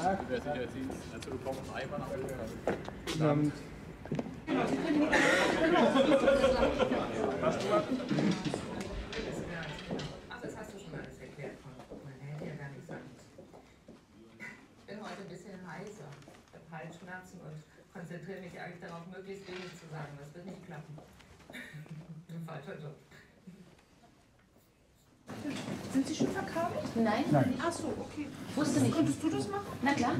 Der Sicherheitsdienst dazu gekommen, Eimer nach Höhe. Guten Abend. Schon Ich bin heute ein bisschen heiser. Habe Halsschmerzen und konzentriere mich eigentlich darauf, möglichst wenig zu sagen. Das wird nicht klappen. Ein falscher Job. Sind Sie schon verkabelt? Nein? Nein. Ach so, okay. Wusste nicht. Könntest du das machen? Na klar.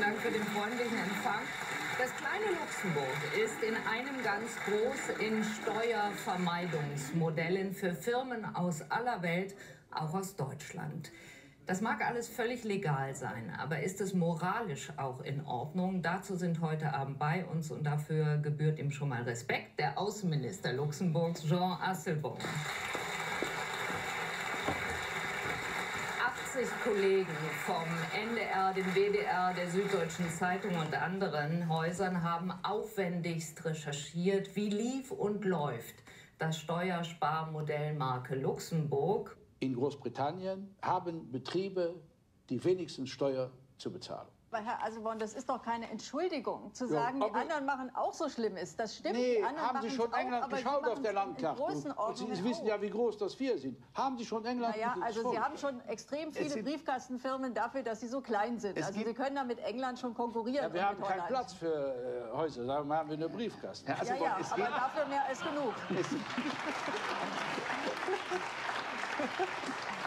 Vielen Dank für den freundlichen Empfang. Das kleine Luxemburg ist in einem ganz groß in Steuervermeidungsmodellen für Firmen aus aller Welt, auch aus Deutschland. Das mag alles völlig legal sein, aber ist es moralisch auch in Ordnung? Dazu sind heute Abend bei uns und dafür gebührt ihm schon mal Respekt der Außenminister Luxemburgs, Jean Asselborn. 80 Kollegen vom NDR, dem WDR, der Süddeutschen Zeitung und anderen Häusern haben aufwendigst recherchiert, wie lief und läuft das Steuersparmodell Marke Luxemburg. In Großbritannien haben Betriebe die wenigsten Steuer zu bezahlen. Aber Herr Asselborn, das ist doch keine Entschuldigung, zu Ja, sagen, die anderen machen auch so schlimm ist. Das stimmt, Nee, haben Sie schon auch, England sie geschaut auf der Landkarte? Größenordnungen Sie wissen auch. ja, wie groß das wir sind. Haben Sie schon England Naja, also? Sie haben schon extrem viele Briefkastenfirmen dafür, dass sie so klein sind. Es Also Sie können da mit England schon konkurrieren. ja, wir haben keinen Holland. Platz für äh, Häuser, darum haben wir nur Briefkasten. Ja, ja, aber dafür mehr als genug.